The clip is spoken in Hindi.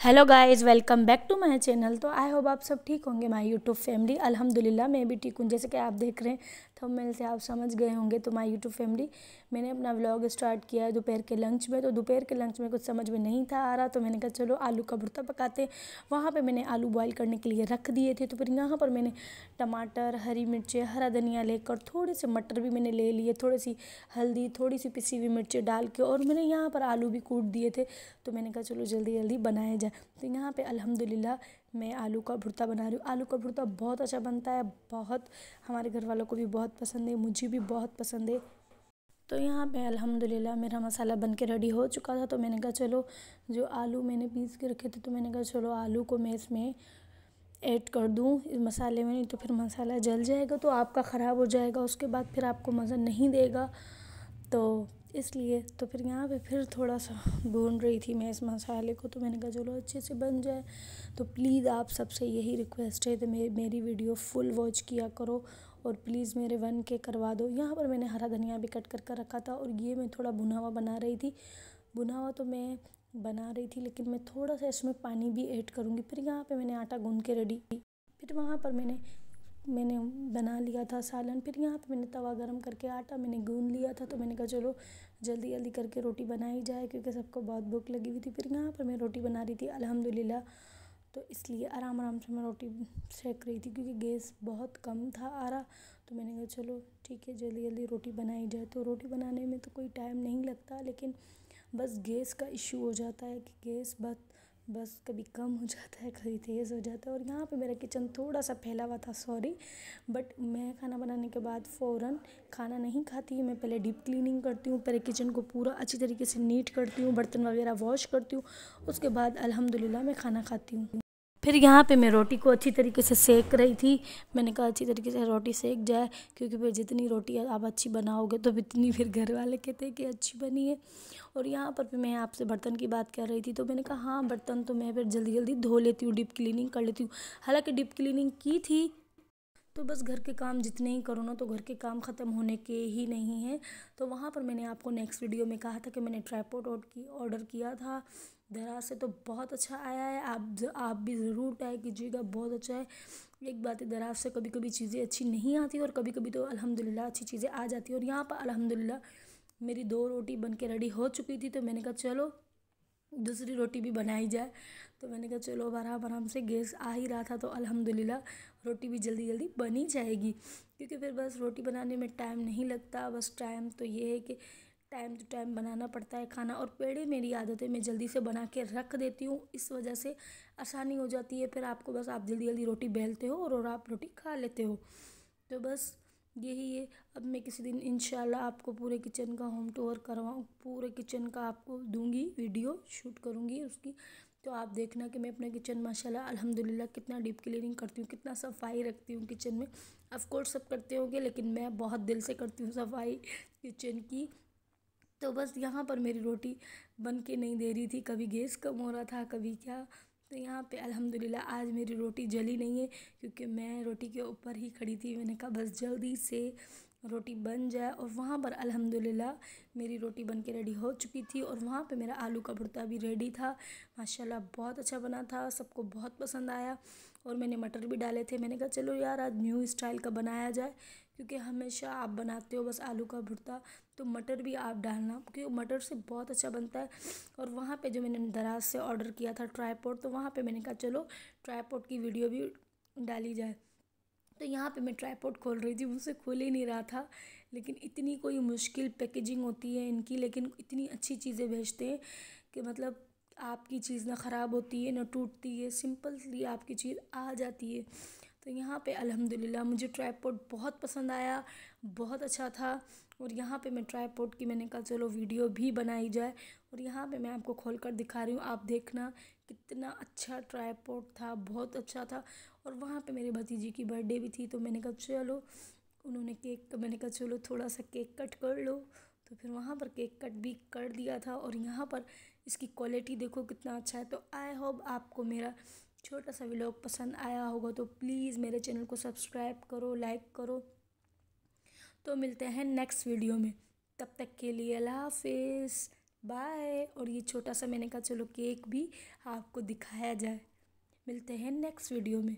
Hello guys welcome back to my channel तो आई होप आप सब ठीक होंगे माय यूट्यूब फैमिली अल्हम्दुलिल्लाह, मैं भी ठीक हूँ। जैसे कि आप देख रहे हैं तो मेरे से आप समझ गए होंगे तो माय यूट्यूब फैमिली मैंने अपना व्लॉग स्टार्ट किया है दोपहर के लंच में। तो दोपहर के लंच में कुछ समझ में नहीं था आ रहा तो मैंने कहा चलो आलू का भुर्ता पकाते वहाँ पर मैंने आलू बॉयल करने के लिए रख दिए थे। तो फिर यहाँ पर मैंने टमाटर, हरी मिर्चें, हरा धनिया लेकर थोड़े से मटर भी मैंने ले लिए, थोड़ी सी हल्दी, थोड़ी सी पिसी हुई मिर्चें डाल के और मैंने यहाँ पर आलू भी कूट दिए थे। तो मैंने कहा चलो जल्दी जल्दी बनाया जाए। तो यहाँ पे अल्हम्दुलिल्लाह मैं आलू का भुर्ता बना रही हूँ। आलू का भुर्ता बहुत अच्छा बनता है, बहुत हमारे घर वालों को भी बहुत पसंद है, मुझे भी बहुत पसंद है। तो यहाँ पे अल्हम्दुलिल्लाह मेरा मसाला बन के रेडी हो चुका था तो मैंने कहा चलो, जो आलू मैंने पीस के रखे थे तो मैंने कहा चलो आलू को मैं इसमें ऐड कर दूँ इस मसाले में, नहीं तो फिर मसाला जल जाएगा तो आपका ख़राब हो जाएगा, उसके बाद फिर आपको मज़ा नहीं देगा। तो इसलिए तो फिर यहाँ पे फिर थोड़ा सा भून रही थी मैं इस मसाले को तो मैंने कहा, चलो अच्छे से बन जाए। तो प्लीज़ आप सबसे यही रिक्वेस्ट है तो मे, मेरी वीडियो फुल वॉच किया करो और प्लीज़ मेरे वन के करवा दो। यहाँ पर मैंने हरा धनिया भी कट कर कर रखा था और ये मैं थोड़ा भुना हुआ बना रही थी। भुना हुआ तो मैं बना रही थी, लेकिन मैं थोड़ा सा इसमें पानी भी ऐड करूँगी। फिर यहाँ पर मैंने आटा गूँध के रेडी फिर वहाँ पर मैंने मैंने बना लिया था सालन। फिर यहाँ पे मैंने तवा गरम करके आटा मैंने गूंद लिया था तो मैंने कहा, चलो जल्दी जल्दी करके रोटी बनाई जाए, क्योंकि सबको बहुत भूख लगी हुई थी। फिर यहाँ पर मैं रोटी बना रही थी, अल्हम्दुलिल्लाह। तो इसलिए आराम आराम से मैं रोटी सेक रही थी, क्योंकि गैस बहुत कम था आ रहा। तो मैंने कहा, चलो, ठीक है जल्दी जल्दी रोटी बनाई जाए। तो रोटी बनाने में तो कोई टाइम नहीं लगता, लेकिन बस गैस का इशू हो जाता है कि गैस बस बस कभी कम हो जाता है, कभी तेज़ हो जाता है। और यहाँ पे मेरा किचन थोड़ा सा फैला हुआ था सॉरी बट मैं खाना बनाने के बाद फ़ौर खाना नहीं खाती मैं पहले डीप क्लीनिंग करती हूँ, पहले किचन को पूरा अच्छी तरीके से नीट करती हूँ, बर्तन वगैरह वॉश करती हूँ। उसके बाद अलहमदिल्ला मैं खाना खाती हूँ। फिर यहाँ पे मैं रोटी को अच्छी तरीके से सेक रही थी। मैंने कहा, अच्छी तरीके से रोटी सेक जाए, क्योंकि फिर जितनी रोटी आप अच्छी बनाओगे तो इतनी फिर घर वाले कहते हैं कि अच्छी बनी है। और यहाँ पर मैं आपसे बर्तन की बात कर रही थी तो मैंने कहा हाँ बर्तन तो मैं फिर जल्दी जल्दी धो लेती हूँ, डिप क्लीनिंग कर लेती हूँ। हालाँकि डिप क्लीनिंग की थी तो बस घर के काम जितने ही करो ना तो घर के काम ख़त्म होने के ही नहीं हैं। तो वहाँ पर मैंने आपको नेक्स्ट वीडियो में कहा था कि मैंने ट्राईपोर्ट की ऑर्डर किया था। दराज से तो बहुत अच्छा आया है। आप आप भी ज़रूर ट्राई कीजिएगा, बहुत अच्छा है। एक बात है दराज से कभी कभी चीज़ें अच्छी नहीं आती और कभी कभी तो अल्हम्दुलिल्लाह अच्छी चीज़ें आ जाती है। और यहाँ पर अल्हम्दुलिल्लाह, मेरी दो रोटी बन के रेडी हो चुकी थी तो मैंने कहा, चलो, दूसरी रोटी भी बनाई जाए। तो मैंने कहा, चलो, अब आराम आराम से गैस आ ही रहा था तो अल्हम्दुलिल्लाह रोटी भी जल्दी जल्दी बनी जाएगी। क्योंकि फिर बस रोटी बनाने में टाइम नहीं लगता। बस टाइम तो ये है कि टाइम टू टाइम बनाना पड़ता है खाना और पेड़े मेरी आदत है मैं जल्दी से बना के रख देती हूँ। इस वजह से आसानी हो जाती है फिर आपको बस आप जल्दी जल्दी रोटी बेलते हो और, और आप रोटी खा लेते हो। तो बस यही है। अब मैं किसी दिन इन आपको पूरे किचन का होम टूर करवाऊँ पूरे किचन का आपको दूँगी वीडियो शूट करूँगी उसकी। तो आप देखना कि मैं अपना किचन माशाल्लाह अल्हम्दुलिल्लाह कितना डीप क्लीनिंग करती हूँ कितना सफ़ाई रखती हूँ किचन में। ऑफ़ कोर्स सब करते होंगे लेकिन मैं बहुत दिल से करती हूँ सफ़ाई किचन की। तो बस यहाँ पर मेरी रोटी बन के नहीं दे रही थी। कभी गैस कम हो रहा था, कभी क्या। तो यहाँ पे अल्हम्दुलिल्लाह आज मेरी रोटी जली नहीं है, क्योंकि मैं रोटी के ऊपर ही खड़ी थी। मैंने कहा, बस जल्दी से रोटी बन जाए। और वहाँ पर अल्हम्दुलिल्लाह मेरी रोटी बन के रेडी हो चुकी थी और वहाँ पे मेरा आलू का भुर्ता भी रेडी था। माशाल्लाह, बहुत अच्छा बना था, सबको बहुत पसंद आया। और मैंने मटर भी डाले थे। मैंने कहा, चलो यार, आज न्यू स्टाइल का बनाया जाए। क्योंकि हमेशा आप बनाते हो बस आलू का भुर्ता तो मटर भी आप डालना, क्योंकि मटर से बहुत अच्छा बनता है। और वहाँ पे जो मैंने दराज से ऑर्डर किया था ट्राईपोर्ट तो वहाँ पे मैंने कहा, चलो, ट्राईपोर्ट की वीडियो भी डाली जाए। तो यहाँ पे मैं ट्राईपोर्ट खोल रही थी, मुझसे खुल ही नहीं रहा था। लेकिन इतनी कोई मुश्किल पैकेजिंग होती है इनकी, लेकिन इतनी अच्छी चीज़ें भेजते हैं कि मतलब आपकी चीज़ ना ख़राब होती है, ना टूटती है सिंपलली आपकी चीज़ आ जाती है। तो यहाँ पे अल्हम्दुलिल्लाह, मुझे ट्राईपोर्ट बहुत पसंद आया, बहुत अच्छा था। और यहाँ पे मैं ट्राईपोर्ट की मैंने कहा, चलो वीडियो भी बनाई जाए। और यहाँ पे मैं आपको खोल कर दिखा रही हूँ, आप देखना कितना अच्छा ट्राईपोर्ट था, बहुत अच्छा था। और वहाँ पे मेरे भतीजी की बर्थडे भी थी तो मैंने कहा, चलो। उन्होंने केक मैंने कहा, चलो थोड़ा सा केक कट कर लो। तो फिर वहाँ पर केक कट भी कर दिया था। और यहाँ पर इसकी क्वालिटी देखो कितना अच्छा है। तो आई होप आपको मेरा छोटा सा व्लॉग पसंद आया होगा तो प्लीज़ मेरे चैनल को सब्सक्राइब करो लाइक करो। तो मिलते हैं नेक्स्ट वीडियो में। तब तक के लिए अल्लाह हाफिज़। बाय और ये छोटा सा मैंने कहा, चलो केक भी आपको दिखाया जाए। मिलते हैं नेक्स्ट वीडियो में।